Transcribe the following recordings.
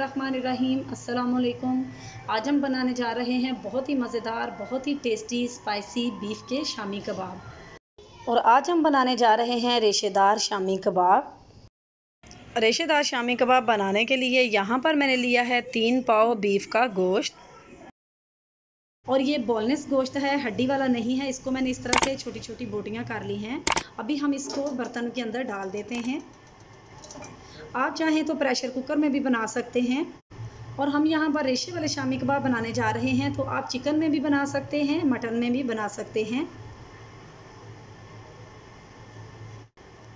अस्सलाम वालेकुम आज हम बनाने जा रहे हैं बहुत ही मज़ेदार, बहुत ही टेस्टी, स्पाइसी बीफ के शामी कबाब। और आज हम बनाने जा रहे हैं रेशेदार शामी कबाब। रेशेदार शामी कबाब बनाने के लिए यहाँ पर मैंने लिया है तीन पाव बीफ का गोश्त। और ये बोलनेस गोश्त है, हड्डी वाला नहीं है, इसको मैंने इस तरह से छोटी छोटी बोटियाँ कर ली हैं। अभी हम इसको बर्तन के अंदर डाल देते हैं। आप चाहें तो प्रेशर कुकर में भी बना सकते हैं। और हम यहाँ पर रेशे वाले शामी कबाब बनाने जा रहे हैं तो आप चिकन में भी बना सकते हैं, मटन में भी बना सकते हैं।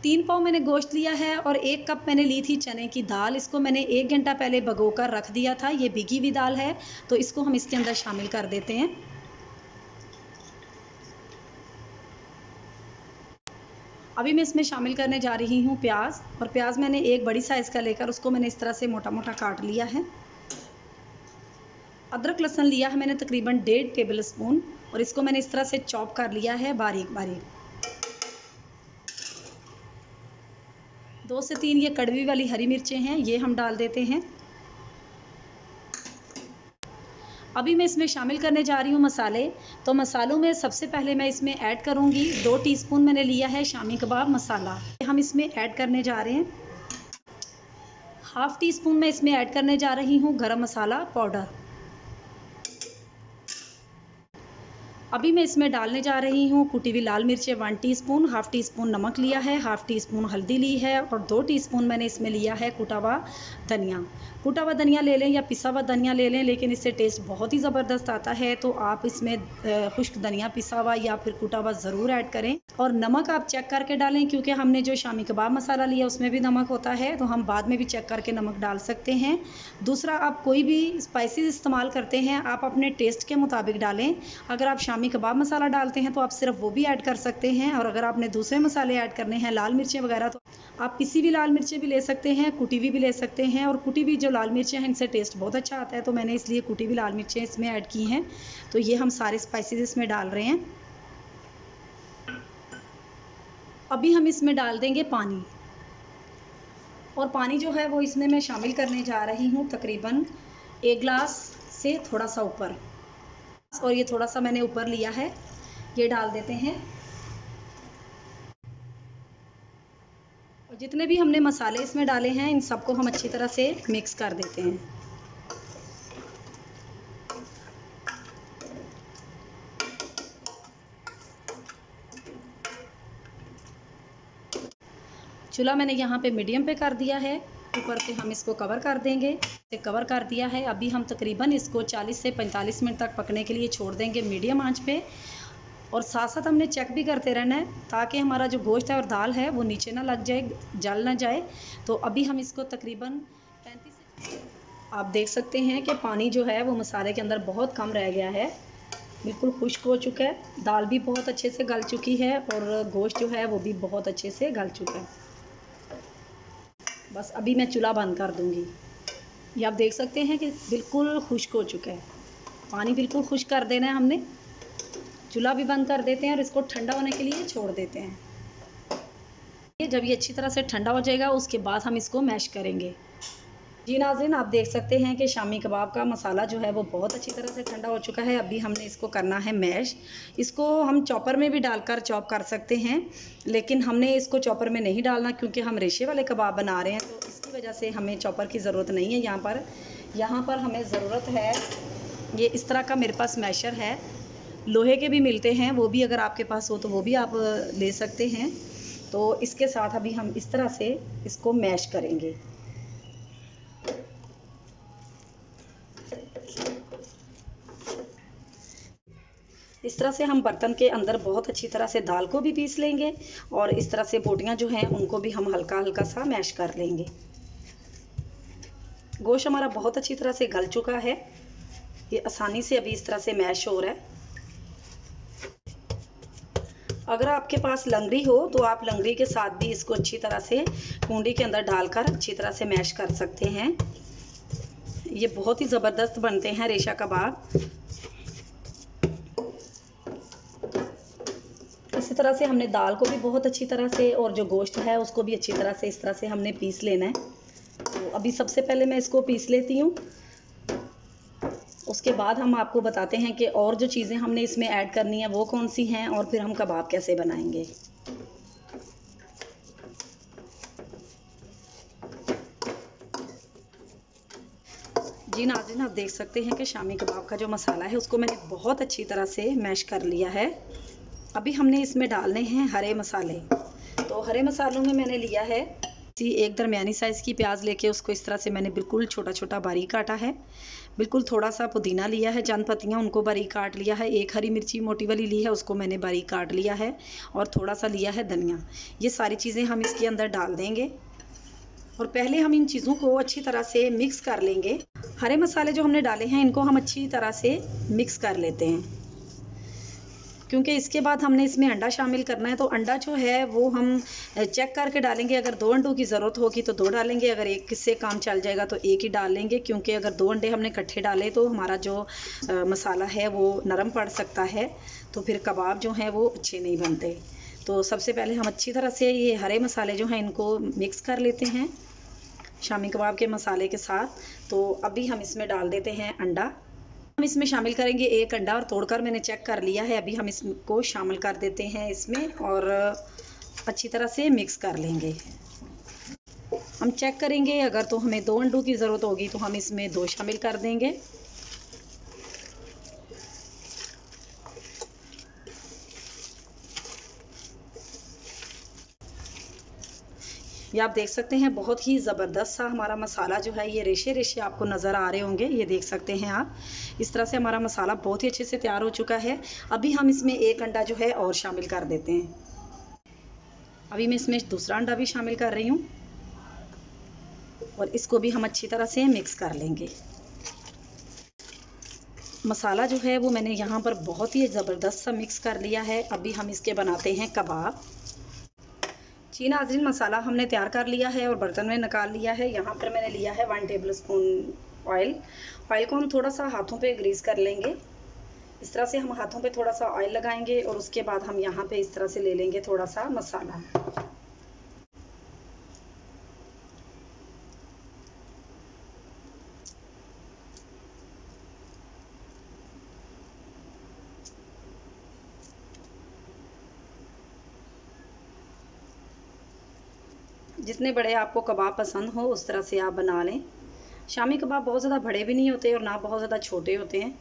तीन पाव मैंने गोश्त लिया है और एक कप मैंने ली थी चने की दाल। इसको मैंने एक घंटा पहले भगोकर रख दिया था, ये भिगी हुई दाल है तो इसको हम इसके अंदर शामिल कर देते हैं। अभी मैं इसमें शामिल करने जा रही हूँ प्याज, और प्याज मैंने एक बड़ी साइज़ का लेकर उसको मैंने इस तरह से मोटा मोटा काट लिया है। अदरक लहसुन लिया है मैंने तकरीबन डेढ़ टेबल स्पून और इसको मैंने इस तरह से चॉप कर लिया है बारीक बारीक दो से तीन ये कड़वी वाली हरी मिर्चें हैं, ये हम डाल देते हैं। अभी मैं इसमें शामिल करने जा रही हूँ मसाले। तो मसालों में सबसे पहले मैं इसमें ऐड करूँगी दो टीस्पून मैंने लिया है शामी कबाब मसाला। हम इसमें ऐड करने जा रहे हैं। हाफ़ टी स्पून मैं इसमें ऐड करने जा रही हूँ गरम मसाला पाउडर। अभी मैं इसमें डालने जा रही हूँ कुटी हुई लाल मिर्चें one teaspoon half teaspoon नमक लिया है हाफ़ टी स्पून हल्दी ली है और दो टीस्पून मैंने इसमें लिया है कुटा हुआ धनिया। कुटा हुआ धनिया ले लें या पिसा हुआ धनिया ले लें, लेकिन इससे टेस्ट बहुत ही ज़बरदस्त आता है तो आप इसमें खुश्क धनिया पिसा हुआ या फिर कुटा हुआ ज़रूर ऐड करें। और नमक आप चेक करके डालें, क्योंकि हमने जो शामी कबाब मसाला लिया उसमें भी नमक होता है तो हम बाद में भी चेक करके नमक डाल सकते हैं। दूसरा, आप कोई भी स्पाइसेस इस्तेमाल करते हैं, आप अपने टेस्ट के मुताबिक डालें। अगर आप शामी कबाब मसाला डालते हैं तो आप सिर्फ़ वो भी ऐड कर सकते हैं। और अगर आपने दूसरे मसाले ऐड करने हैं, लाल मिर्चें वगैरह तो आप पिसी भी लाल मिर्चें भी ले सकते हैं, कुटी हुई भी ले सकते हैं। और कुटी हुई जो लाल मिर्चें हैं, इनसे टेस्ट बहुत अच्छा आता है तो मैंने इसलिए कुटी हुई लाल मिर्चें इसमें ऐड की हैं। तो ये हम सारे स्पाइसेस इसमें डाल रहे हैं। अभी हम इसमें डाल देंगे पानी। और पानी जो है, वो इसमें मैं शामिल करने जा रही हूँ तकरीबन एक ग्लास से थोड़ा सा ऊपर। और ये थोड़ा सा मैंने ऊपर लिया है, ये डाल देते हैं। और जितने भी हमने मसाले इसमें डाले हैं, इन सबको हम अच्छी तरह से मिक्स कर देते हैं। चूल्हा मैंने यहाँ पे मीडियम पे कर दिया है। ऊपर से हम इसको कवर कर देंगे। कवर कर दिया है। अभी हम तकरीबन इसको 40 से 45 मिनट तक पकने के लिए छोड़ देंगे मीडियम आँच पे। और साथ साथ हमने चेक भी करते रहना है, ताकि हमारा जो गोश्त है और दाल है, वो नीचे ना लग जाए, जल ना जाए। तो अभी हम इसको तकरीबन पैंतीस आप देख सकते हैं कि पानी जो है, वो मसाले के अंदर बहुत कम रह गया है। बिल्कुल खुश्क हो चुका है। दाल भी बहुत अच्छे से गल चुकी है और गोश्त जो है, वो भी बहुत अच्छे से गल चुका है। बस अभी मैं चूल्हा बंद कर दूँगी। ये आप देख सकते हैं कि बिल्कुल खुश्क हो चुका है। पानी बिल्कुल खुश कर देना है हमने। चूल्हा भी बंद कर देते हैं और इसको ठंडा होने के लिए छोड़ देते हैं। जब ये अच्छी तरह से ठंडा हो जाएगा, उसके बाद हम इसको मैश करेंगे। जी नाजिन आप देख सकते हैं कि शामी कबाब का मसाला जो है वो बहुत अच्छी तरह से ठंडा हो चुका है। अभी हमने इसको करना है मैश। इसको हम चॉपर में भी डालकर चॉप कर सकते हैं, लेकिन हमने इसको चॉपर में नहीं डालना क्योंकि हम रेशे वाले कबाब बना रहे हैं तो इसकी वजह से हमें चॉपर की ज़रूरत नहीं है यहाँ पर। यहाँ पर हमें ज़रूरत है, ये इस तरह का मेरे पास मैशर है। लोहे के भी मिलते हैं, वो भी अगर आपके पास हो तो वो भी आप ले सकते हैं। तो इसके साथ अभी हम इस तरह से इसको मैश करेंगे। इस तरह से हम बर्तन के अंदर बहुत अच्छी तरह से दाल को भी पीस लेंगे और इस तरह से बोटियाँ जो हैं, उनको भी हम हल्का हल्का सा मैश कर लेंगे। गोश्त हमारा बहुत अच्छी तरह से गल चुका है। ये आसानी से अभी इस तरह से मैश हो रहा है। अगर आपके पास लंगड़ी हो तो आप लंगड़ी के साथ भी इसको अच्छी तरह से कुंडी के अंदर डालकर अच्छी तरह से मैश कर सकते हैं। ये बहुत ही ज़बरदस्त बनते हैं रेशा कबाब। तरह से हमने दाल को भी बहुत अच्छी तरह से और जो गोश्त है उसको भी अच्छी तरह से इस तरह से हमने पीस लेना है। तो अभी सबसे पहले मैं इसको पीस लेती हूँ। उसके बाद हम आपको बताते हैं कि और जो चीज़ें हमने इसमें ऐड करनी है वो कौन सी हैं और फिर हम कबाब कैसे बनाएँगे। जी नाजिन, आप देख सकते हैं कि शामी कबाब का जो मसाला है उसको मैंने बहुत अच्छी तरह से मैश कर लिया है। अभी हमने इसमें डालने हैं हरे मसाले। तो हरे मसालों में मैंने लिया है। एक दरमियानी साइज़ की प्याज लेके उसको इस तरह से मैंने बिल्कुल छोटा छोटा बारीक काटा है। बिल्कुल थोड़ा सा पुदीना लिया है चंद पत्तियाँ उनको बारीक काट लिया है। एक हरी मिर्ची मोटी वाली ली है, उसको मैंने बारीक काट लिया है और थोड़ा सा लिया है धनिया। ये सारी चीज़ें हम इसके अंदर डाल देंगे। और पहले हम इन चीज़ों को अच्छी तरह से मिक्स कर लेंगे। हरे मसाले जो हमने डाले हैं, इनको हम अच्छी तरह से मिक्स कर लेते हैं। क्योंकि इसके बाद हमने इसमें अंडा शामिल करना है तो अंडा जो है वो हम चेक करके डालेंगे। अगर दो अंडों की ज़रूरत होगी तो दो डालेंगे अगर एक से काम चल जाएगा तो एक ही डाल लेंगे क्योंकि अगर दो अंडे हमने इकट्ठे डाले तो हमारा जो आ, मसाला है वो नरम पड़ सकता है तो फिर कबाब जो हैं वो अच्छे नहीं बनते। तो सबसे पहले हम अच्छी तरह से ये हरे मसाले जो हैं इनको मिक्स कर लेते हैं शामी कबाब के मसाले के साथ। तो अभी हम इसमें डाल देते हैं अंडा। हम इसमें शामिल करेंगे एक अंडा और तोड़कर मैंने चेक कर लिया है। अभी हम इसको शामिल कर देते हैं इसमें और अच्छी तरह से मिक्स कर लेंगे। हम चेक करेंगे, अगर तो हमें दो अंडों की ज़रूरत होगी तो हम इसमें दो शामिल कर देंगे। ये आप देख सकते हैं, बहुत ही ज़बरदस्त सा हमारा मसाला जो है, ये रेशे रेशे आपको नज़र आ रहे होंगे, ये देख सकते हैं आप। इस तरह से हमारा मसाला बहुत ही अच्छे से तैयार हो चुका है। अभी हम इसमें एक अंडा जो है और शामिल कर देते हैं। अभी मैं इसमें दूसरा अंडा भी शामिल कर रही हूँ और इसको भी हम अच्छी तरह से मिक्स कर लेंगे। मसाला जो है, वो मैंने यहाँ पर बहुत ही ज़बरदस्त सा मिक्स कर लिया है। अभी हम इसके बनाते हैं कबाब। जी नाजरीन मसाला हमने तैयार कर लिया है और बर्तन में निकाल लिया है। यहाँ पर मैंने लिया है one tablespoon oil oil को हम थोड़ा सा हाथों पे ग्रीस कर लेंगे। इस तरह से हम हाथों पे थोड़ा सा ऑयल लगाएँगे और उसके बाद हम यहाँ पे इस तरह से ले लेंगे थोड़ा सा मसाला। जितने बड़े आपको कबाब पसंद हो, उस तरह से आप बना लें। शामी कबाब बहुत ज़्यादा बड़े भी नहीं होते और ना बहुत ज़्यादा छोटे होते हैं।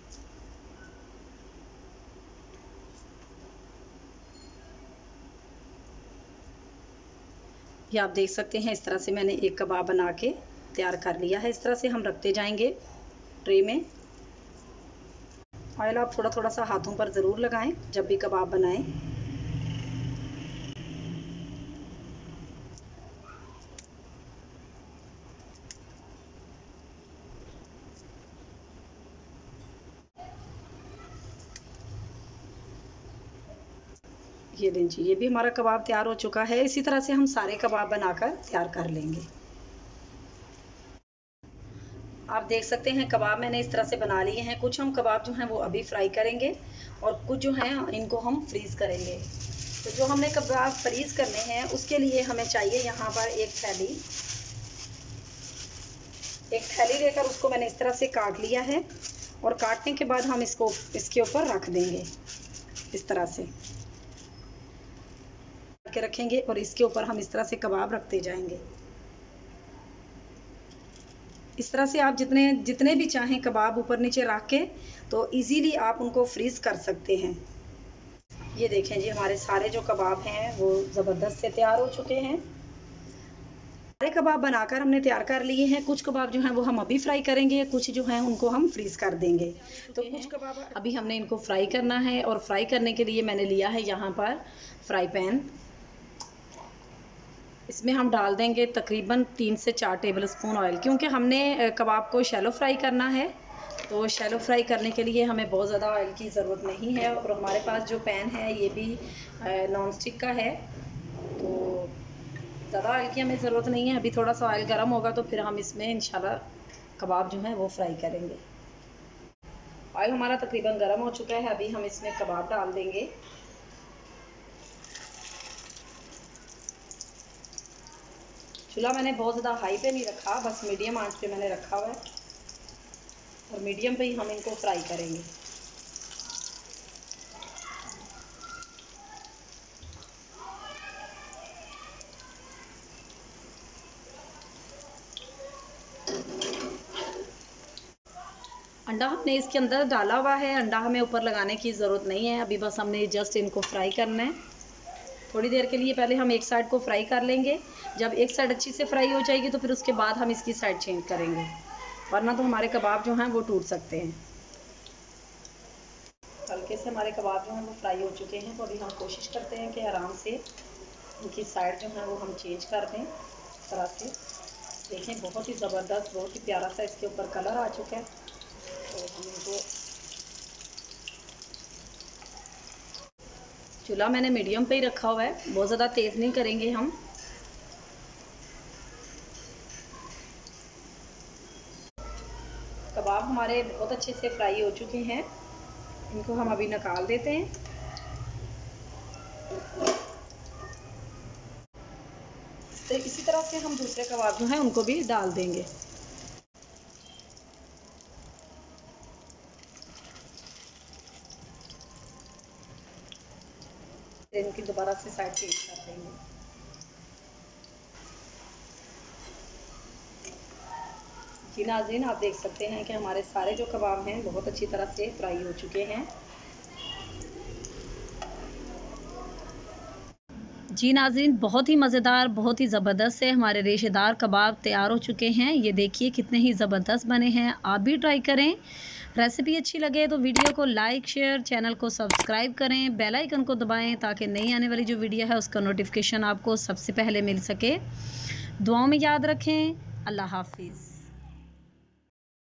ये आप देख सकते हैं, इस तरह से मैंने एक कबाब बना के तैयार कर लिया है। इस तरह से हम रखते जाएँगे ट्रे में। ऑयल आप थोड़ा थोड़ा सा हाथों पर ज़रूर लगाएँ, जब भी कबाब बनाएँ। ये लें जी, ये भी हमारा कबाब तैयार हो चुका है। इसी तरह से हम सारे कबाब बनाकर तैयार कर लेंगे। आप देख सकते हैं, कबाब मैंने इस तरह से बना लिए हैं। कुछ हम कबाब जो हैं, वो अभी फ्राई करेंगे और कुछ जो हैं, इनको हम फ्रीज़ करेंगे। तो जो हमने कबाब फ्रीज़ करने हैं, उसके लिए हमें चाहिए यहाँ पर एक थैली। एक थैली लेकर उसको मैंने इस तरह से काट लिया है और काटने के बाद हम इसको, इसके ऊपर रख देंगे, इस तरह से। के रखेंगे और इसके ऊपर हम इस तरह से कबाब रखते जाएँगे। इस तरह से आप जितने जितने भी चाहें कबाब ऊपर नीचे रख के तो इजीली आप उनको फ्रीज कर सकते हैं। ये देखें जी, हमारे सारे जो कबाब हैं, वो ज़बरदस्त से तैयार हो चुके हैं। सारे कबाब बनाकर हमने तैयार कर लिए हैं। कुछ कबाब जो हैं, वो हम अभी फ्राई करेंगे, कुछ जो हैं, उनको हम फ्रीज कर देंगे। तो कुछ कबाब अभी हमने इनको फ्राई करना है और फ्राई करने के लिए मैंने लिया है यहाँ पर फ्राई पैन इसमें हम डाल देंगे तकरीबन तीन से चार टेबल स्पून ऑयल क्योंकि हमने कबाब को शैलो फ्राई करना है। तो शैलो फ्राई करने के लिए हमें बहुत ज़्यादा ऑयल की ज़रूरत नहीं है और हमारे पास जो पैन है, ये भी नॉन स्टिक का है। तो ज़्यादा ऑयल की हमें ज़रूरत नहीं है। अभी थोड़ा सा ऑयल गर्म होगा तो फिर हम इसमें इन कबाब जो है वो फ्राई करेंगे। ऑयल हमारा तकरीबन गर्म हो चुका है। अभी हम इसमें कबाब डाल देंगे। चूल्हा मैंने बहुत ज़्यादा हाई पे नहीं रखा, बस मीडियम आँच पे मैंने रखा हुआ है। और मीडियम पे ही हम इनको फ्राई करेंगे। अंडा हमने इसके अंदर डाला हुआ है। अंडा हमें ऊपर लगाने की ज़रूरत नहीं है। अभी बस हमने जस्ट इनको फ्राई करना है। थोड़ी देर के लिए पहले हम एक साइड को फ्राई कर लेंगे। जब एक साइड अच्छी से फ्राई हो जाएगी तो फिर उसके बाद हम इसकी साइड चेंज करेंगे। वरना तो हमारे कबाब जो हैं, वो टूट सकते हैं। हल्के से हमारे कबाब जो हैं, वो फ्राई हो चुके हैं। तो अभी हम कोशिश करते हैं कि आराम से इनकी साइड जो है, वो हम चेंज कर दें। इस तरह से। देखें, बहुत ही ज़बरदस्त, बहुत ही प्यारा सा इसके ऊपर कलर आ चुका है। तो हम इनको चूल्हा मैंने मीडियम पे ही रखा हुआ है। बहुत ज़्यादा तेज़ नहीं करेंगे हम। कबाब हमारे बहुत अच्छे से फ्राई हो चुके हैं। इनको हम अभी निकाल देते हैं। तो इसी तरह से हम दूसरे कबाब जो हैं, उनको भी डाल देंगे। इनकी दोबारा से साइड चेंज कर देंगे। जी नाजरीन, आप देख सकते हैं कि हमारे सारे जो कबाब हैं, बहुत अच्छी तरह से फ्राई हो चुके हैं। जी नाजरीन, बहुत ही मज़ेदार, बहुत ही ज़बरदस्त से हमारे रेशेदार कबाब तैयार हो चुके हैं। ये देखिए कितने ही ज़बरदस्त बने हैं। आप भी ट्राई करें। रेसिपी अच्छी लगे तो वीडियो को लाइक, शेयर, चैनल को सब्सक्राइब करें, बेल आइकन को दबाएँ ताकि नई आने वाली जो वीडियो है उसका नोटिफिकेशन आपको सबसे पहले मिल सके। दुआओं में याद रखें। अल्लाह हाफिज़।